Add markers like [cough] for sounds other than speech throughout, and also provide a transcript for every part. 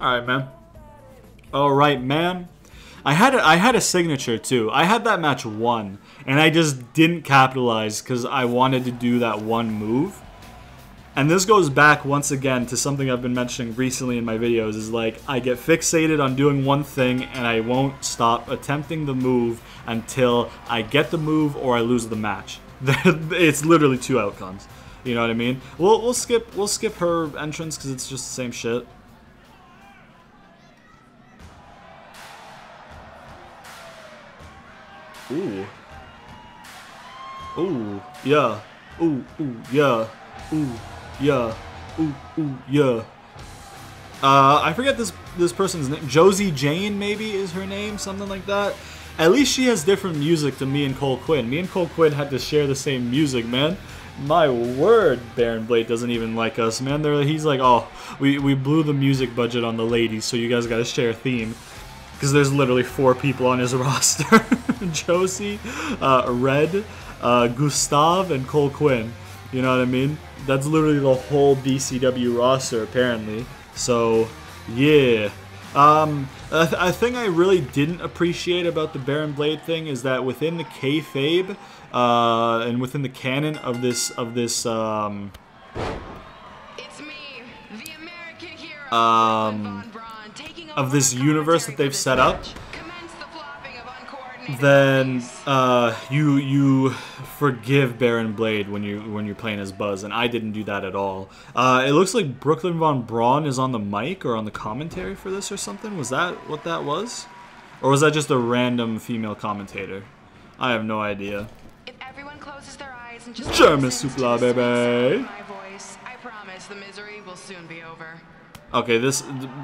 All right, man. All right, man. I had a, I had a signature too. I had that match won, and I just didn't capitalize because I wanted to do that one move. And this goes back once again to something I've been mentioning recently in my videos is like I get fixated on doing one thing and I won't stop attempting the move until I get the move or I lose the match. [laughs] it's literally two outcomes. You know what I mean? We'll we'll skip we'll skip her entrance because it's just the same shit. Ooh. Ooh, yeah. Ooh, ooh, yeah. Ooh, yeah. Ooh, ooh, yeah. Uh, I forget this this person's name. Josie Jane, maybe, is her name? Something like that. At least she has different music to me and Cole Quinn. Me and Cole Quinn had to share the same music, man. My word, Baron Blade doesn't even like us, man. They're, he's like, oh, we, we blew the music budget on the ladies, so you guys gotta share a theme. Because there's literally four people on his [laughs] roster. [laughs] Josie, uh, Red, uh, Gustav, and Cole Quinn. You know what I mean? That's literally the whole BCW roster, apparently. So, yeah. Um, a, th a thing I really didn't appreciate about the Baron Blade thing is that within the kayfabe, uh, and within the canon of this of this um, um, of this universe that they've set up, then uh, you you forgive Baron Blade when you when you're playing as Buzz, and I didn't do that at all. Uh, it looks like Brooklyn Von Braun is on the mic or on the commentary for this or something. Was that what that was, or was that just a random female commentator? I have no idea. German Supla, baby. Okay, this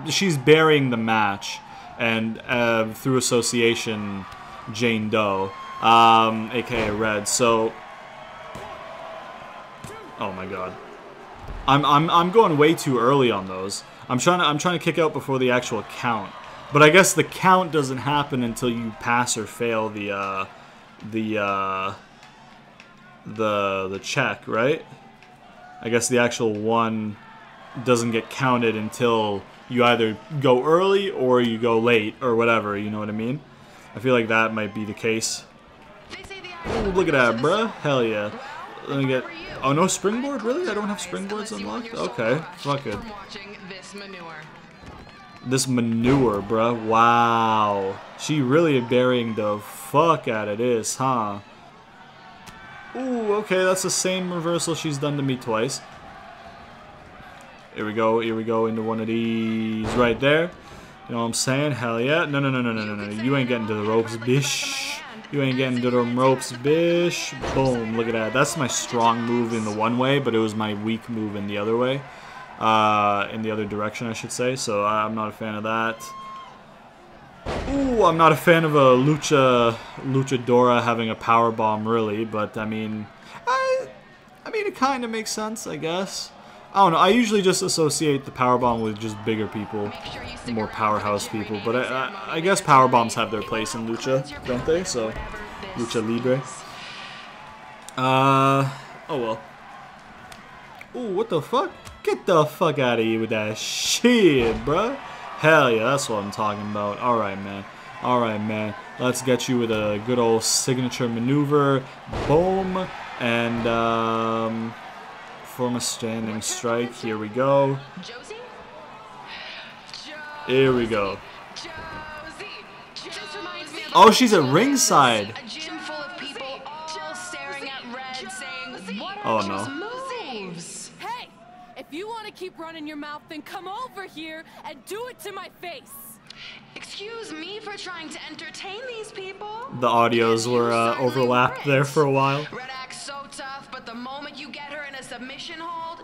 she's burying the match, and uh, through association, Jane Doe, um, aka Red. So, oh my god, I'm I'm I'm going way too early on those. I'm trying to I'm trying to kick out before the actual count, but I guess the count doesn't happen until you pass or fail the uh, the uh, the the check, right? I guess the actual one doesn't get counted until you either go early or you go late or whatever, you know what I mean? I feel like that might be the case. Ooh, look at that, bruh. Hell yeah. Let me get... Oh, no springboard? Really? I don't have springboards unlocked? Okay. Fuck it. This manure, bruh. Wow. She really burying the fuck out of this, huh? Ooh, okay, that's the same reversal she's done to me twice. Here we go, here we go into one of these right there. You know what I'm saying? Hell yeah. No, no, no, no, no, no, no. You ain't getting to the ropes, bish. You ain't getting to the ropes, bish. Boom. Look at that. That's my strong move in the one way, but it was my weak move in the other way. Uh, in the other direction, I should say. So I'm not a fan of that. Ooh, I'm not a fan of a lucha luchadora having a power bomb, really. But I mean, I, I mean, it kind of makes sense, I guess. I don't know. I usually just associate the power bomb with just bigger people, more powerhouse people. But I, I, I guess power bombs have their place in lucha, don't they? So, lucha libre. Uh, oh well. Ooh, what the fuck? Get the fuck out of here with that shit, bruh. Hell yeah, that's what I'm talking about. Alright, man. Alright, man. Let's get you with a good old signature maneuver. Boom. And, um... Form a standing strike. Here we go. Here we go. Oh, she's at ringside. Oh no. Hey, if you want to keep running your mouth, then come over here and do it to my face. Excuse me for trying to entertain these people. The audios were uh, overlapped there for a while.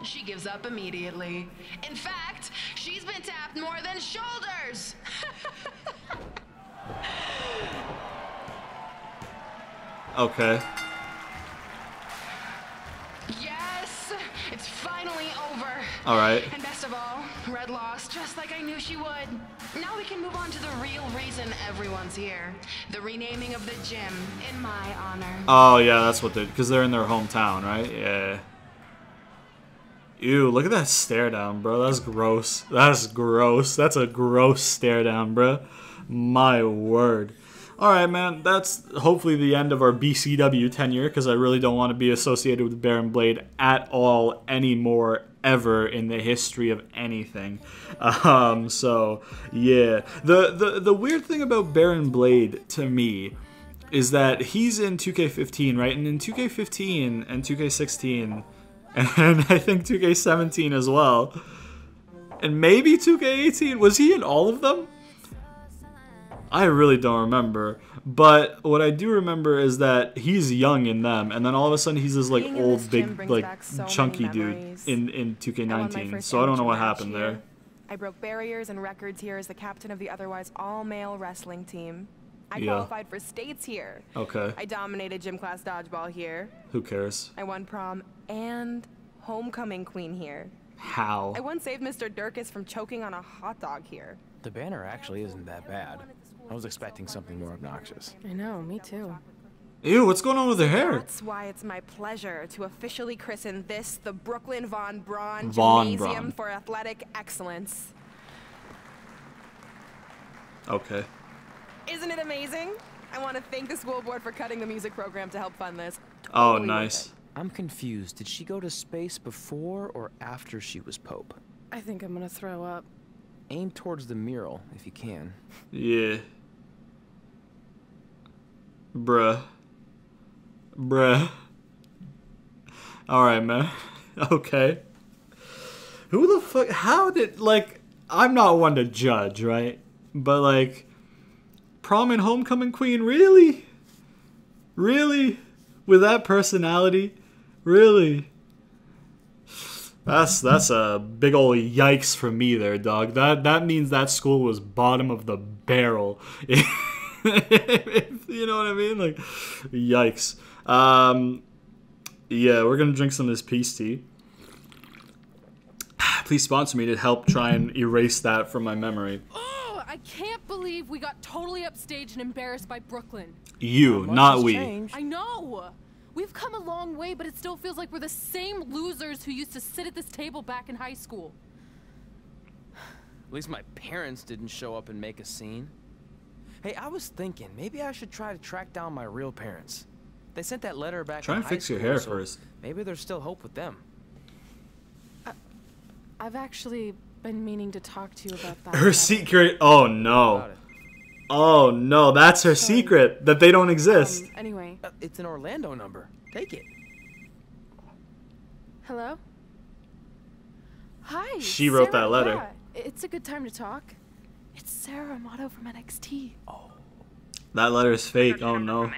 She gives up immediately. In fact, she's been tapped more than shoulders. [laughs] okay. Yes, it's finally over. All right. And best of all, Red lost just like I knew she would. Now we can move on to the real reason everyone's here. The renaming of the gym in my honor. Oh yeah, that's what they because they're in their hometown, right? Yeah. Ew, look at that stare down, bro. That's gross. That's gross. That's a gross stare down, bro. My word. All right, man. That's hopefully the end of our BCW tenure because I really don't want to be associated with Baron Blade at all anymore ever in the history of anything. Um, so yeah, the the the weird thing about Baron Blade to me is that he's in 2K15, right? And in 2K15 and 2K16 and [laughs] I think 2K17 as well. And maybe 2K18. Was he in all of them? I really don't remember. But what I do remember is that he's young in them, and then all of a sudden he's this like Being old, this big, like so chunky dude in in I won my 2K19. So I don't know what happened here. there. I broke barriers and records here as the captain of the otherwise all-male wrestling team. I Yeah. qualified for states here. Okay, I dominated gym class dodgeball here. who cares? I won prom and homecoming queen here. How? I once saved Mr. Durkis from choking on a hot dog here. The banner actually isn't that bad. I was expecting something more obnoxious. I know, me too. Ew, what's going on with her hair? That's why it's my pleasure to officially christen this the Brooklyn Von Braun Von Gymnasium Braun. for Athletic Excellence. Okay. Isn't it amazing? I want to thank the school board for cutting the music program to help fund this. Oh, Totally worth nice. I'm confused. Did she go to space before or after she was Pope? I think I'm gonna throw up. Aim towards the mural if you can. Yeah. Bruh. Bruh. Alright, man. [laughs] Okay. Who the fuck? How did, like, I'm not one to judge, right? But, like, prom and homecoming queen, really? Really? With that personality? Really? That's that's a big old yikes for me there, dog. That that means that school was bottom of the barrel. [laughs] you know what I mean? Like, yikes. Um, yeah, we're gonna drink some of this peace tea. [sighs] Please sponsor me to help try and erase that from my memory. I can't believe we got totally upstaged and embarrassed by Brooklyn. You, Much not we. changed. I know. We've come a long way, but it still feels like we're the same losers who used to sit at this table back in high school. At least my parents didn't show up and make a scene. Hey, I was thinking maybe I should try to track down my real parents. They sent that letter back. Try and high fix your hair so first. Maybe there's still hope with them. I've actually been meaning to talk to you about that. Her secret. Oh no. Oh no. That's her secret that they don't exist. Um, anyway, Uh, it's an Orlando number. Take it. hello? Hi. She wrote Sarah, that letter. yeah, it's a good time to talk. It's Sarah Amato from NXT. Oh. That letter is fake. Oh no.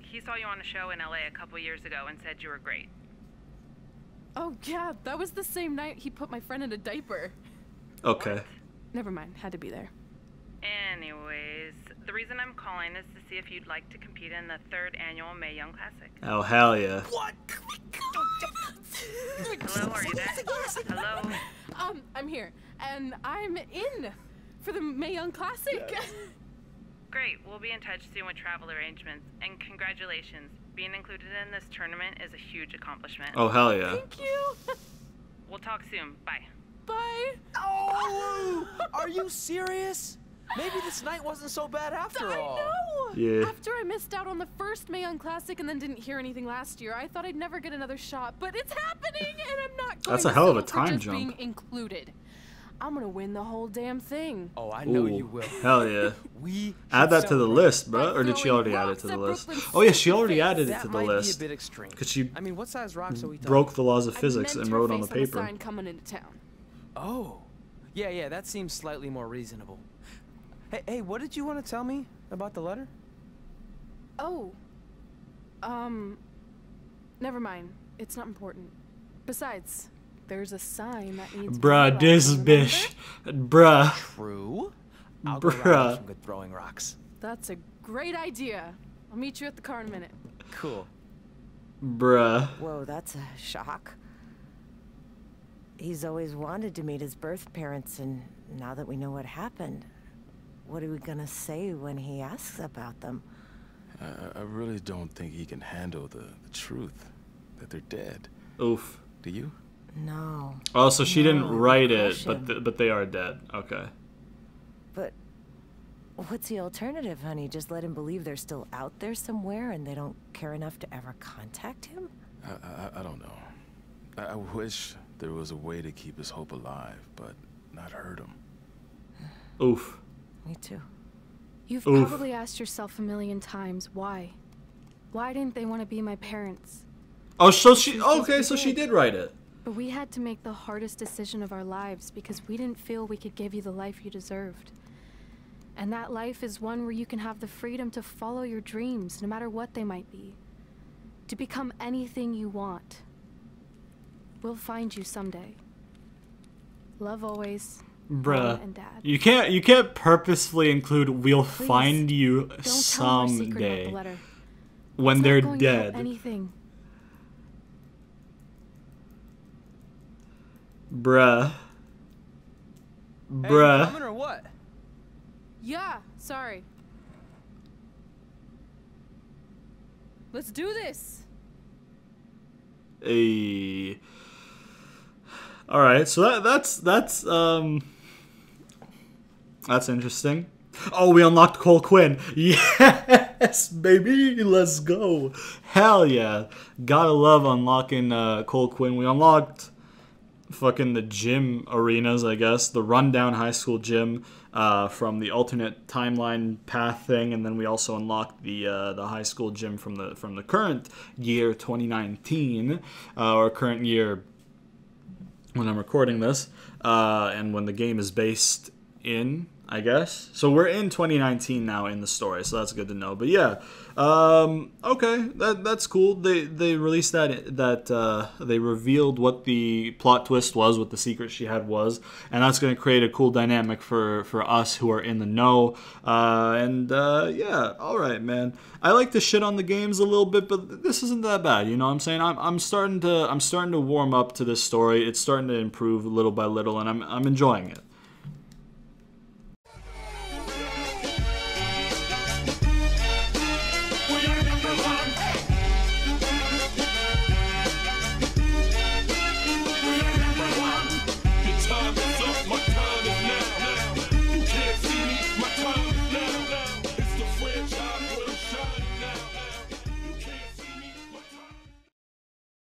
He saw you on a show in LA a couple years ago and said you were great. Oh, yeah, that was the same night he put my friend in a diaper. Okay. Never mind, had to be there. Anyways, the reason I'm calling is to see if you'd like to compete in the third annual Mae Young Classic. Oh hell yeah. What? Hello, are you there? Hello. Um, I'm here, and I'm in for the Mae Young Classic. Great. We'll be in touch soon with travel arrangements. And congratulations. Being included in this tournament is a huge accomplishment. Oh hell yeah. Thank you. [laughs] We'll talk soon. Bye. Bye. Oh! Are you serious? Maybe this night wasn't so bad after I all. know. Yeah. After I missed out on the first Mae Young Classic and then didn't hear anything last year, I thought I'd never get another shot. But it's happening, and I'm not going That's a to hell of a for time just jump. being included. I'm gonna win the whole damn thing. Oh, I know you will. Hell yeah. [laughs] We Add that to the list, bro. Or did she already add it to the list? Oh yeah, she already added it to the list. be a bit extreme. Cause she I mean, what size rocks are we talking? broke the laws of I physics meant and wrote on the paper. sign coming into town. Oh, yeah, yeah. That seems slightly more reasonable. Hey, hey, what did you want to tell me about the letter? Oh. Um. Never mind. It's not important. Besides, there's a sign that needs. Bruh, this remember? bitch. Bruh. True. I'll go round Bruh. up some good throwing rocks. That's a great idea. I'll meet you at the car in a minute. Cool. Bruh. Whoa, that's a shock. He's always wanted to meet his birth parents, and now that we know what happened, what are we gonna say when he asks about them? I, I really don't think he can handle the, the truth that they're dead. Oof. Do you? No. Oh, so she didn't No, write it, but th- but they are dead. Okay. But what's the alternative, honey? Just let him believe they're still out there somewhere and they don't care enough to ever contact him? I, I, I don't know. I, I wish there was a way to keep his hope alive, but not hurt him. Oof. Me too. You've Oof. probably asked yourself a million times why. Why didn't they want to be my parents? Oh, so she. Okay, so she did write it. But we had to make the hardest decision of our lives because we didn't feel we could give you the life you deserved. And that life is one where you can have the freedom to follow your dreams, no matter what they might be. To become anything you want. We'll find you someday. Love always. Bruh. And Dad. You can't you can't purposefully include we'll Please, find you Don't tell them our secret about someday the when It's they're going to help dead. Anything. Bruh. Bruh. coming or what? Yeah, sorry. Let's do this. A. All right, so that that's that's um that's interesting. Oh, we unlocked Cole Quinn. [laughs] Yes, baby, let's go. Hell yeah, gotta love unlocking uh, Cole Quinn. We unlocked fucking the gym arenas, I guess, the rundown high school gym uh, from the alternate timeline path thing, and then we also unlocked the uh, the high school gym from the from the current year 2019 uh, or current year when I'm recording this, uh, and when the game is based in, I guess. So we're in 2019 now in the story, so that's good to know. But yeah, um, okay, that that's cool. They they released that that uh, they revealed what the plot twist was, what the secret she had was, and that's going to create a cool dynamic for for us who are in the know. Uh, and uh, yeah, all right, man. I like to shit on the games a little bit, but this isn't that bad. You know what I'm saying? I'm, I'm starting to I'm starting to warm up to this story. It's starting to improve little by little, and I'm I'm enjoying it.